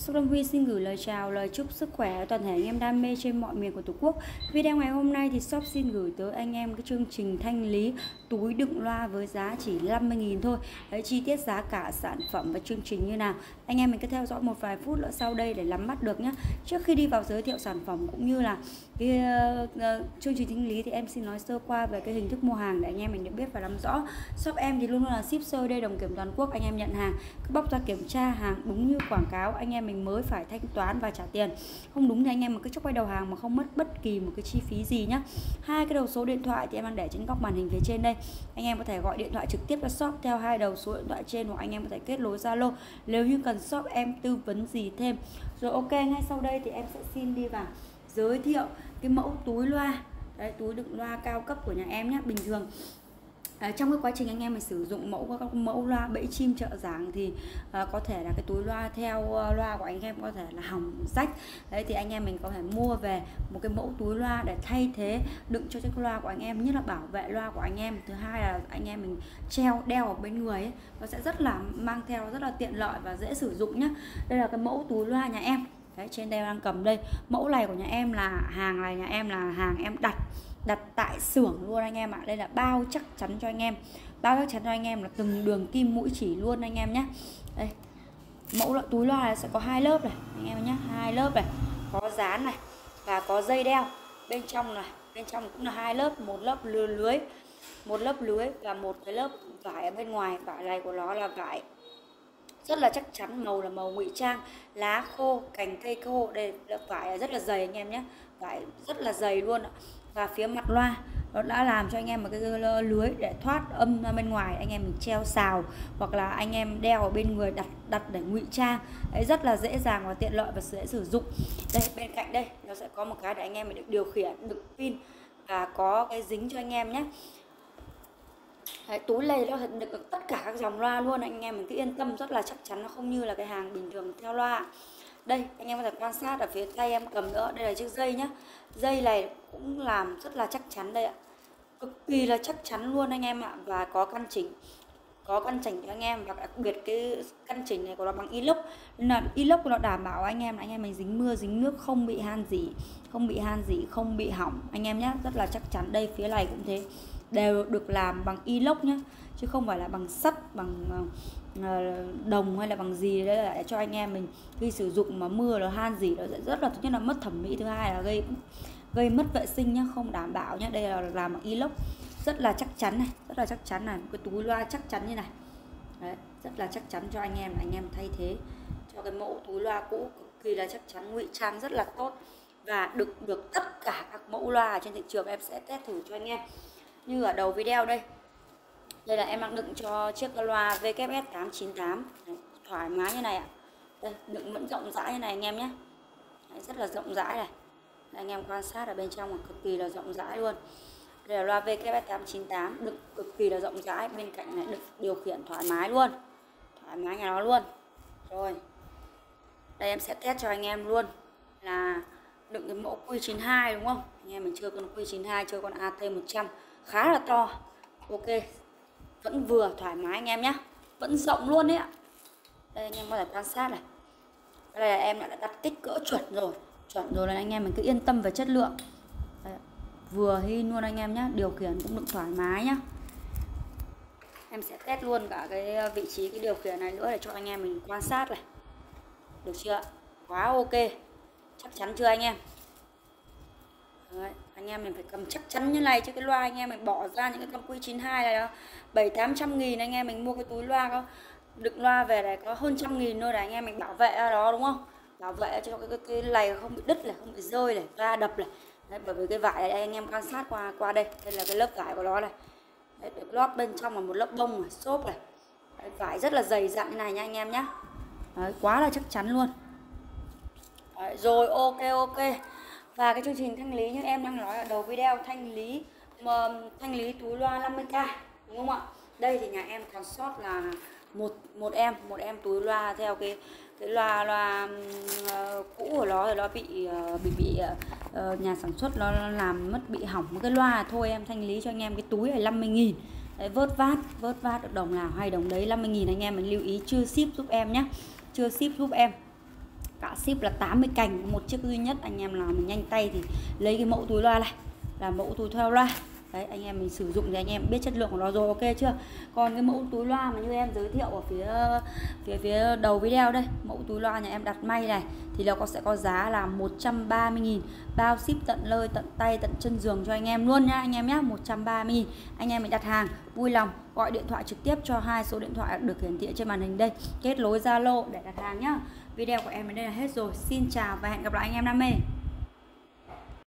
Sóc Lâm Huy xin gửi lời chào, lời chúc sức khỏe toàn thể anh em đam mê trên mọi miền của Tổ quốc. Video ngày hôm nay thì shop xin gửi tới anh em cái chương trình thanh lý túi đựng loa với giá chỉ 50.000 thôi. Đấy, chi tiết giá cả sản phẩm và chương trình như nào. Anh em mình cứ theo dõi một vài phút nữa sau đây để nắm bắt được nhé. Trước khi đi vào giới thiệu sản phẩm cũng như là cái uh, uh, chương trình thanh lý thì em xin nói sơ qua về cái hình thức mua hàng để anh em mình được biết và nắm rõ. Shop em thì luôn luôn là ship sơ đây đồng kiểm toàn quốc anh em nhận hàng cứ bóc ra kiểm tra hàng đúng như quảng cáo anh em mình mới phải thanh toán và trả tiền. Không đúng thì anh em mà cứ chốc quay đầu hàng mà không mất bất kỳ một cái chi phí gì nhá. Hai cái đầu số điện thoại thì em đang để trên góc màn hình phía trên đây. Anh em có thể gọi điện thoại trực tiếp cho shop theo hai đầu số điện thoại trên hoặc anh em có thể kết nối zalo. Nếu như cần shop em tư vấn gì thêm. Rồi ok, ngay sau đây thì em sẽ xin đi vào giới thiệu cái mẫu túi loa. Đấy, túi đựng loa cao cấp của nhà em nhé bình thường à, trong cái quá trình anh em mình sử dụng mẫu các mẫu loa bẫy chim trợ giảng thì à, có thể là cái túi loa theo uh, loa của anh em có thể là hỏng rách. Đấy thì anh em mình có thể mua về một cái mẫu túi loa để thay thế đựng cho chiếc loa của anh em nhất là bảo vệ loa của anh em. Thứ hai là anh em mình treo đeo ở bên người ấy nó sẽ rất là mang theo rất là tiện lợi và dễ sử dụng nhé đây là cái mẫu túi loa nhà em. Đấy trên đây đang cầm đây. Mẫu này của nhà em là hàng này nhà em là hàng em đặt đặt tại xưởng luôn anh em ạ. Đây là bao chắc chắn cho anh em. Bao chắc chắn cho anh em là từng đường kim mũi chỉ luôn anh em nhé. Đây, mẫu loại túi loa sẽ có hai lớp này, anh em nhé. Hai lớp này, có dán này và có dây đeo. Bên trong này, bên trong cũng là hai lớp, một lớp lưới lưới, một lớp lưới và một cái lớp vải ở bên ngoài. Vải này của nó là vải rất là chắc chắn, màu là màu ngụy trang, lá khô, cành cây khô. Đây vải rất là dày anh em nhé. Vải rất là dày luôn ạ và phía mặt loa nó đã làm cho anh em một cái lưới để thoát âm ra bên ngoài. Anh em mình treo xào hoặc là anh em đeo ở bên người đặt đặt để ngụy trang. Đấy rất là dễ dàng và tiện lợi và dễ sử dụng. Đây bên cạnh đây nó sẽ có một cái để anh em mình được điều khiển được pin và có cái dính cho anh em nhé. Đấy, túi này nó được tất cả các dòng loa luôn. Anh em mình cứ yên tâm rất là chắc chắn nó không như là cái hàng bình thường theo loa đây, anh em có thể quan sát ở phía tay em cầm nữa. Đây là chiếc dây nhá. Dây này cũng làm rất là chắc chắn đây ạ. Cực kỳ là chắc chắn luôn anh em ạ. Và có căn chỉnh, có căn chỉnh cho anh em. Và đặc biệt cái căn chỉnh này của nó bằng inox. Là inox nó đảm bảo anh em là anh em mình dính mưa, dính nước, không bị han gì không bị han gì không bị hỏng. Anh em nhé rất là chắc chắn. Đây, phía này cũng thế đều được làm bằng inox nhé chứ không phải là bằng sắt bằng ờ, đồng hay là bằng gì đấy là để cho anh em mình khi sử dụng mà mưa nó han gì nó rất là thứ nhất là mất thẩm mỹ thứ hai là gây gây mất vệ sinh nhá không đảm bảo nhá. Đây là làm bằng inox rất là chắc chắn này rất là chắc chắn này cái túi loa chắc chắn như này. Đấy, rất là chắc chắn cho anh em anh em thay thế cho cái mẫu túi loa cũ cực kỳ là chắc chắn ngụy trang rất là tốt. Và được được tất cả các mẫu loa trên thị trường em sẽ test thử cho anh em như ở đầu video đây. Đây là em đang đựng cho chiếc loa VKS 898 Đấy, thoải mái như này ạ. Đây đựng vẫn rộng rãi như này anh em nhé. Đấy, rất là rộng rãi này. Đây, anh em quan sát ở bên trong là cực kỳ là rộng rãi luôn. Đây là loa VKS 898 đựng cực kỳ là rộng rãi. Bên cạnh này được điều khiển thoải mái luôn. Thoải mái nhà nó luôn. Rồi. Đây em sẽ test cho anh em luôn. Là đựng cái mẫu Q92 đúng không? Anh em mình chơi con Q92 chơi con AT100 khá là to. Ok vẫn vừa thoải mái anh em nhé. Vẫn rộng luôn đấy ạ. Đây anh em có thể quan sát này. Đây là em đã đặt kích cỡ chuẩn rồi. Chuẩn rồi là anh em mình cứ yên tâm về chất lượng. Đây, vừa hin luôn anh em nhé. Điều khiển cũng được thoải mái nhá em sẽ test luôn cả cái ờ, vị trí cái điều khiển này nữa để cho anh em mình quan sát này. Được chưa quá ok. Chắc chắn chưa anh em? Đấy, anh em mình phải cầm chắc chắn như này chứ cái loa anh em mình bỏ ra những cái con Q92 này đó bảy tám trăm nghìn anh em mình mua cái túi loa có đựng loa về này có hơn trăm nghìn thôi là anh em mình bảo vệ ra đó đúng không? Bảo vệ cho cái, cái, cái này không bị đứt này không bị rơi này va đập này. Đấy, bởi vì cái vải này anh em quan sát qua qua đây đây là cái lớp vải của nó này. Đấy, được lót bên trong là một lớp bông này, xốp này. Đấy, vải rất là dày dặn này nha anh em nhé Đấy, quá là chắc chắn luôn. Đấy, rồi ok ok và cái chương trình thanh lý như em đang nói ở đầu video thanh lý mà thanh lý túi loa 50k đúng không ạ? Đây thì nhà em còn sót là một một em một em túi loa theo cái cái loa loa uh, cũ của nó rồi nó bị uh, bị bị uh, nhà sản xuất nó làm mất bị hỏng cái loa. Thôi em thanh lý cho anh em cái túi này 50 nghìn. Đấy, vớt vát vớt vát được đồng nào hay đồng đấy 50 nghìn anh em mình lưu ý chưa ship giúp em nhé chưa ship giúp em cả ship là 80 cành, một chiếc duy nhất. Anh em nào mình nhanh tay thì lấy cái mẫu túi loa này là mẫu túi theo loa đấy, anh em mình sử dụng thì anh em biết chất lượng của nó rồi, ok chưa? Còn cái mẫu túi loa mà như em giới thiệu ở phía phía phía đầu video đây, mẫu túi loa nhà em đặt may này, thì nó có, sẽ có giá là 130.000 bao ship tận nơi, tận tay, tận chân giường cho anh em luôn nhá anh em nhé 130.000 anh em mình đặt hàng, vui lòng gọi điện thoại trực tiếp cho hai số điện thoại được hiển thị trên màn hình đây. Kết nối Zalo để đặt hàng nhá. Video của em đến đây là hết rồi. Xin chào và hẹn gặp lại anh em đam mê.